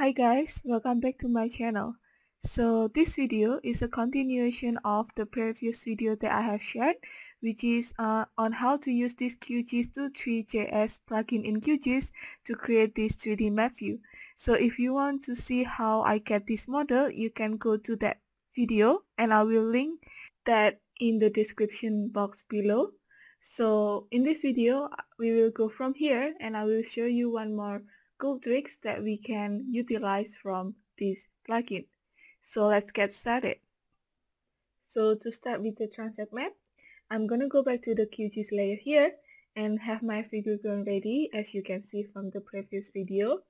Hi guys, welcome back to my channel. So this video is a continuation of the previous video that I have shared which is uh, on how to use this Qgis2threejs plugin in QGIS to create this 3D map view. So if you want to see how I get this model, you can go to that video and I will link that in the description box below. So in this video, we will go from here and I will show you one more cool tricks that we can utilize from this plugin. So let's get started. So to start with the transect map, I'm gonna go back to the QGIS layer here and have my figure ground ready as you can see from the previous video.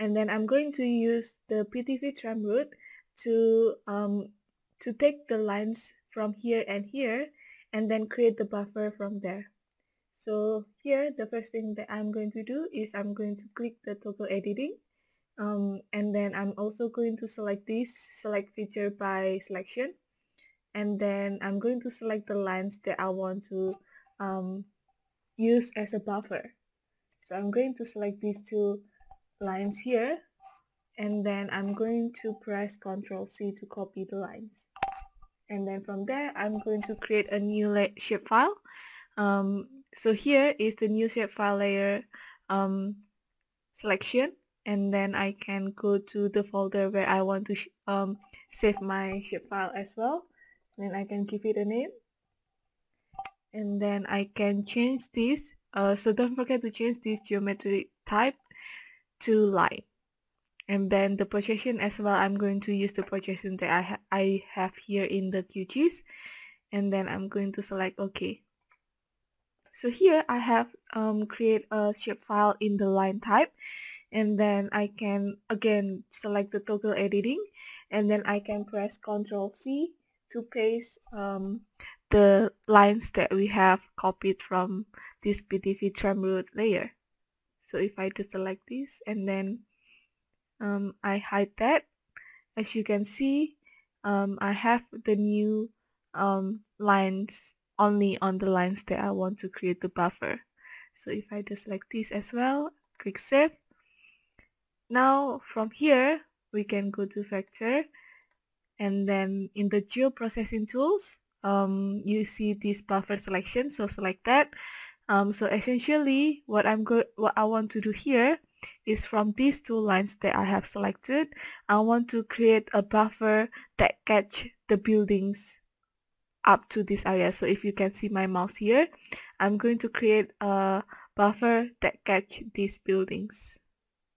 And then I'm going to use the PTV tram route to, um, to take the lines from here and here and then create the buffer from there. So here the first thing that I'm going to do is I'm going to click the toggle editing um, and then I'm also going to select this select feature by selection and then I'm going to select the lines that I want to um, use as a buffer. So I'm going to select these two lines here and then I'm going to press Ctrl C to copy the lines. And then from there, I'm going to create a new shapefile. Um, so here is the new shapefile layer um, selection and then I can go to the folder where I want to um, save my shapefile as well. Then I can give it a name. And then I can change this uh, so don't forget to change this geometry type to line. And then the projection as well I'm going to use the projection that I, ha I have here in the QGIS and then I'm going to select OK so here I have um, create a shapefile in the line type and then I can again select the toggle editing and then I can press Ctrl C to paste um, the lines that we have copied from this PTV tram route layer. So if I just select this and then um, I hide that, as you can see, um, I have the new um, lines only on the lines that I want to create the buffer. So if I just select this as well, click save. Now from here, we can go to vector and then in the geoprocessing tools, um, you see this buffer selection, so select that. Um, so essentially what I'm go what I want to do here is from these two lines that I have selected, I want to create a buffer that catch the buildings up to this area. So if you can see my mouse here I'm going to create a buffer that catch these buildings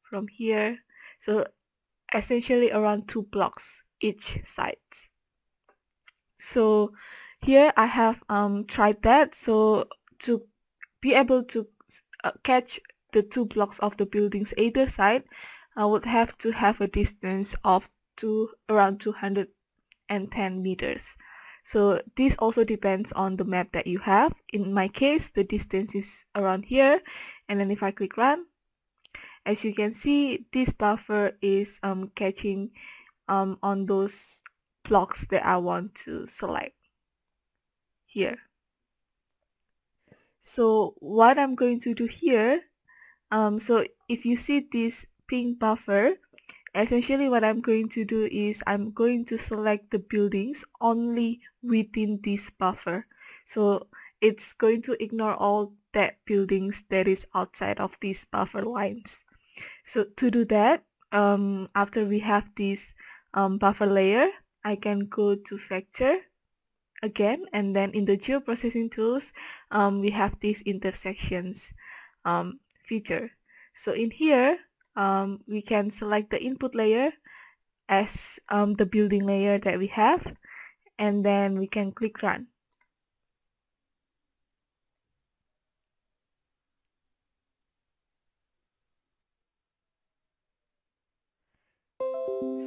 from here. So essentially around two blocks each side. So here I have um, tried that. So to be able to uh, catch the two blocks of the buildings either side I would have to have a distance of two around 210 meters so this also depends on the map that you have. In my case, the distance is around here. And then if I click run, as you can see, this buffer is um, catching um, on those blocks that I want to select here. So what I'm going to do here, um, so if you see this pink buffer, essentially what I'm going to do is I'm going to select the buildings only within this buffer. So it's going to ignore all that buildings that is outside of these buffer lines. So to do that um, after we have this um, buffer layer I can go to vector again and then in the geoprocessing tools um, we have these intersections um, feature. So in here um, we can select the input layer as um, the building layer that we have and then we can click run.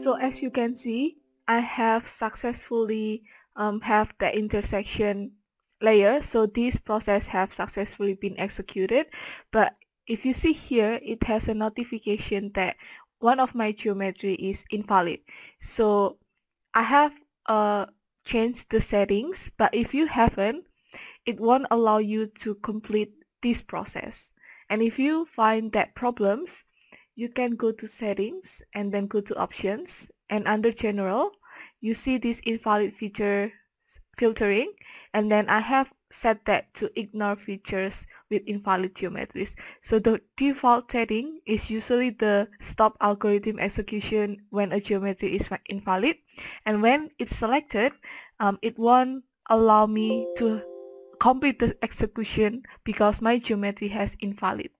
So as you can see, I have successfully um, have the intersection layer. So this process have successfully been executed. But if you see here, it has a notification that one of my geometry is invalid. So I have uh, changed the settings, but if you haven't, it won't allow you to complete this process. And if you find that problems, you can go to settings and then go to options and under general you see this invalid feature filtering and then I have set that to ignore features with invalid geometries. So the default setting is usually the stop algorithm execution when a geometry is invalid and when it's selected um, it won't allow me to complete the execution because my geometry has invalid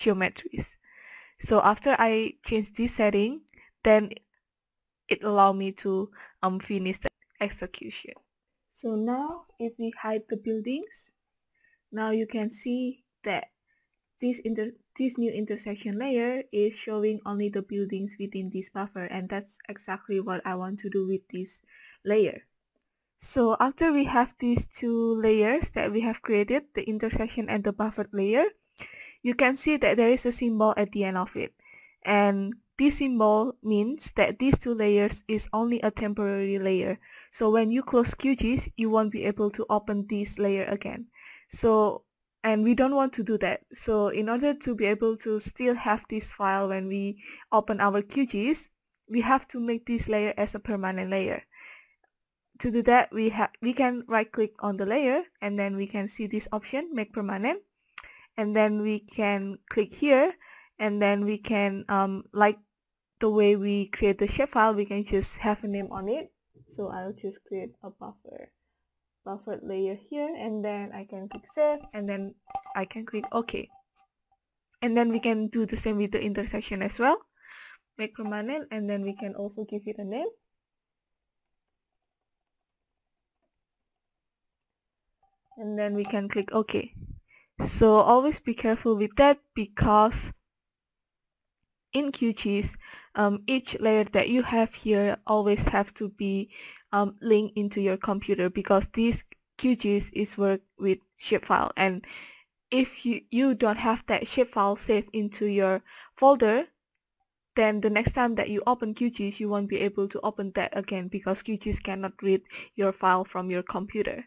geometries. So after I change this setting then it allow me to um, finish the execution. So now if we hide the buildings, now you can see that this inter this new intersection layer is showing only the buildings within this buffer and that's exactly what I want to do with this layer. So after we have these two layers that we have created, the intersection and the buffered layer, you can see that there is a symbol at the end of it. And this symbol means that these two layers is only a temporary layer. So when you close QGIS, you won't be able to open this layer again. So, and we don't want to do that. So in order to be able to still have this file when we open our QGIS, we have to make this layer as a permanent layer. To do that, we have we can right click on the layer and then we can see this option, make permanent. And then we can click here and then we can um, like the way we create the shapefile we can just have a name on it so I'll just create a buffer buffered layer here and then I can click save and then I can click OK. And then we can do the same with the intersection as well. Make permanent and then we can also give it a name. And then we can click OK. So always be careful with that because in QGIS um, each layer that you have here always have to be um, linked into your computer because this QGIS is work with shapefile and if you, you don't have that shapefile saved into your folder then the next time that you open QGIS you won't be able to open that again because QGIS cannot read your file from your computer.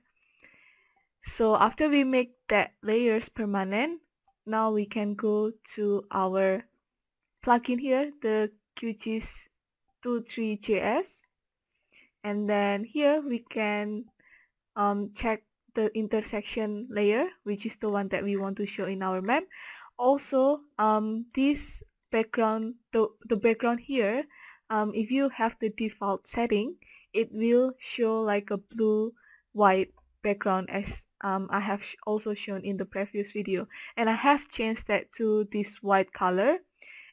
So after we make that layers permanent, now we can go to our plugin here, the QGIS 23JS and then here we can um, check the intersection layer which is the one that we want to show in our map. Also um, this background the, the background here um, if you have the default setting it will show like a blue white background as um, I have sh also shown in the previous video. And I have changed that to this white color.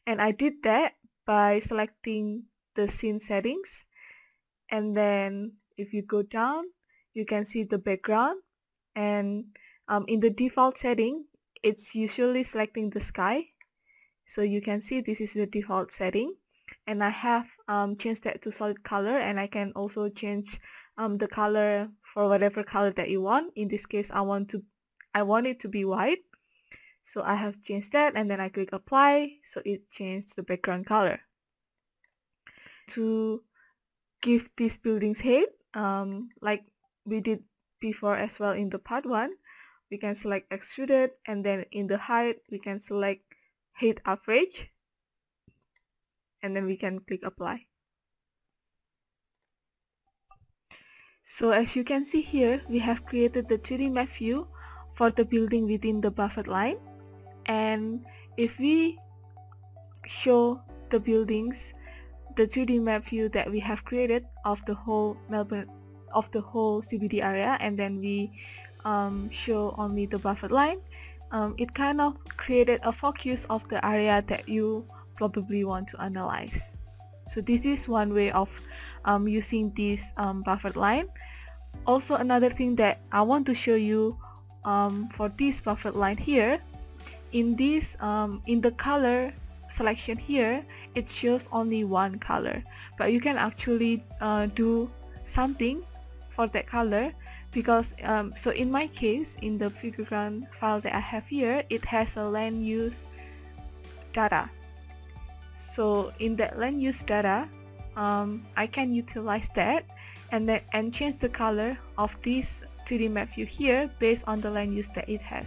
And I did that by selecting the scene settings and then if you go down you can see the background. And um, in the default setting it's usually selecting the sky. So you can see this is the default setting. And I have um, changed that to solid color and I can also change um, the color for whatever color that you want. In this case I want to I want it to be white. So I have changed that and then I click apply. So it changed the background color. To give these buildings height, um, like we did before as well in the part 1, we can select extruded and then in the height we can select height average and then we can click apply. So as you can see here, we have created the 3D map view for the building within the buffered line and if we show the buildings the 3D map view that we have created of the whole Melbourne of the whole CBD area and then we um, show only the buffered line. Um, it kind of created a focus of the area that you probably want to analyze. So this is one way of um, using this um, buffered line. Also another thing that I want to show you um, for this buffered line here in this um, in the color selection here it shows only one color. But you can actually uh, do something for that color because um, so in my case in the figureground file that I have here it has a land use data. So in that land use data um, I can utilize that and then and change the color of this 3D map view here based on the land use that it has.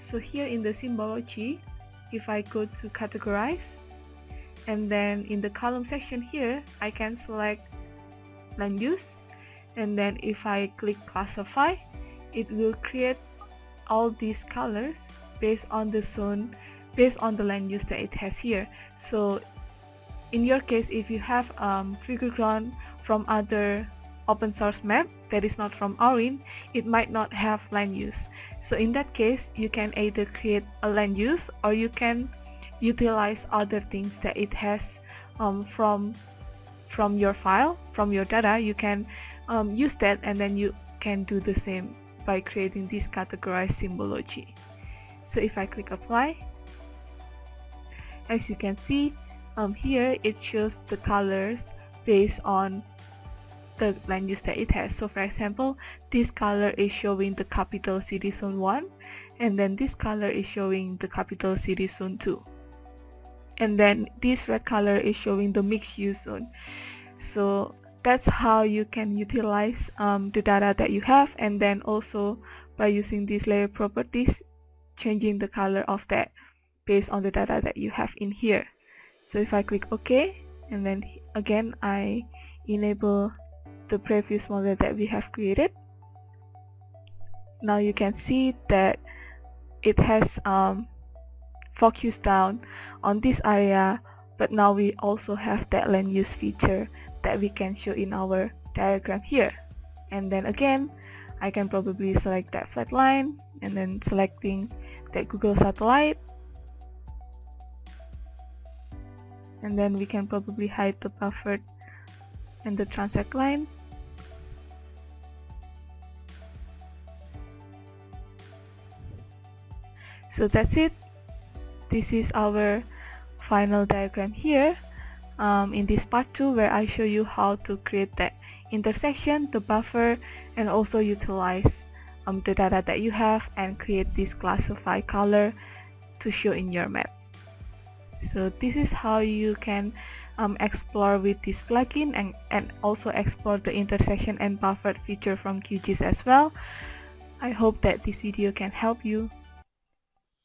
So here in the symbology, if I go to categorize, and then in the column section here I can select land use. And then if I click classify it will create all these colors based on the zone based on the land use that it has here. So in your case if you have um, figure ground from other open source map that is not from Aurin it might not have land use. So in that case you can either create a land use or you can utilize other things that it has um, from from your file from your data. You can um, use that and then you can do the same by creating this categorized symbology. So if I click apply as you can see um, here it shows the colors based on the land use that it has. So for example this color is showing the capital city zone 1 and then this color is showing the capital city zone 2 and then this red color is showing the mixed use zone. So that's how you can utilize um, the data that you have and then also by using these layer properties changing the color of that based on the data that you have in here. So if I click OK and then again I enable the previous model that we have created. Now you can see that it has um, focused down on this area but now we also have that land use feature that we can show in our diagram here. And then again I can probably select that flat line and then selecting that Google satellite. And then we can probably hide the buffered and the transect line. So that's it this is our final diagram here um, in this part 2 where I show you how to create that intersection, the buffer and also utilize um, the data that you have and create this classify color to show in your map. So this is how you can um, explore with this plugin and, and also explore the intersection and buffered feature from QGIS as well. I hope that this video can help you